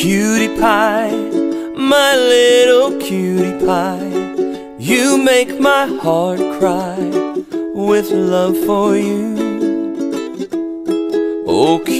Cutie pie, my little cutie pie, you make my heart cry with love for you. Oh,